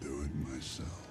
do it myself.